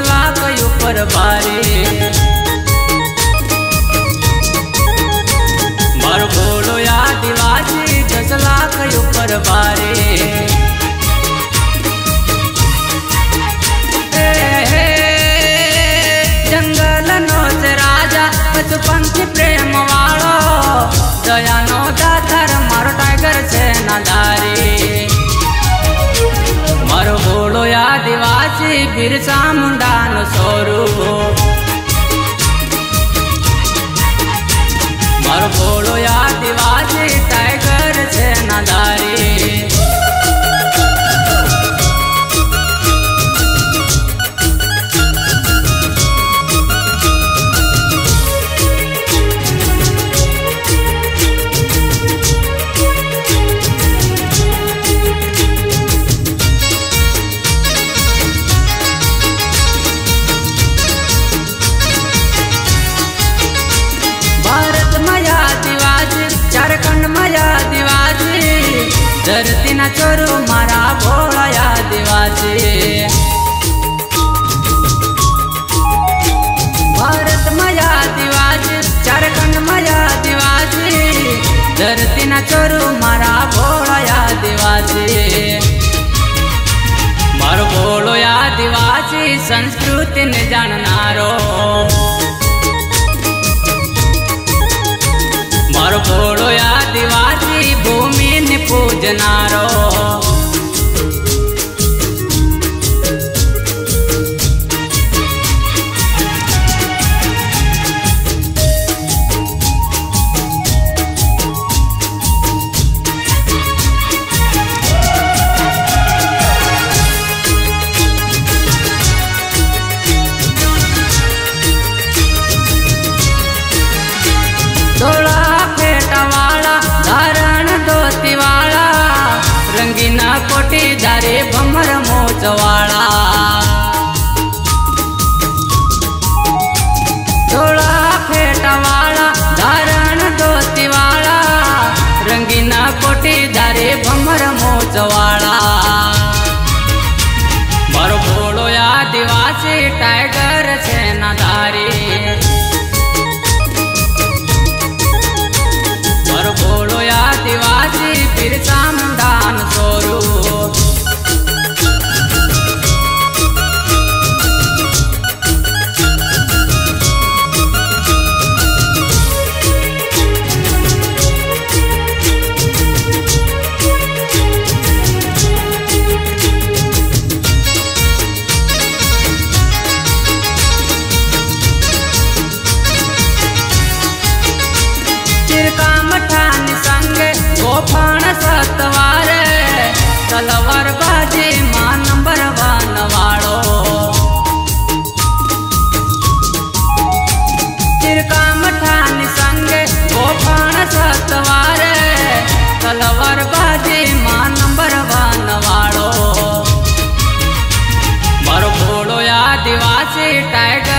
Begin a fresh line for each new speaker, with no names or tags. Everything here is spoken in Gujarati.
ઉપર ભારે મારો ભોળો આદિવાસી દસ લાખ ઉપર ભારે હે, હે, જંગલનો જ રાજા પંખી પ્રેમ વાળો દયાનો બિરસા મુંડાનો સ્વરૂપ મારો ભોળો આદિવાસી ટાઈગર ધરતીના ચોરો મારા ભોળા આદિવાસી ભારતમાં આદિવાસી ઝારખંડમાં આદિવાસી ધરતીના ચોરો મારા ભોળા આદિવાસી મારો ભોળો આદિવાસી સંસ્કૃતિને જાણનારો. મારો ભોળો આદિવાસી ભૂમિને પૂજનારો. કોટીદારે ભમર મોજવાળા મારો ભોળો આદિવાસી ટાઈગર see tiger.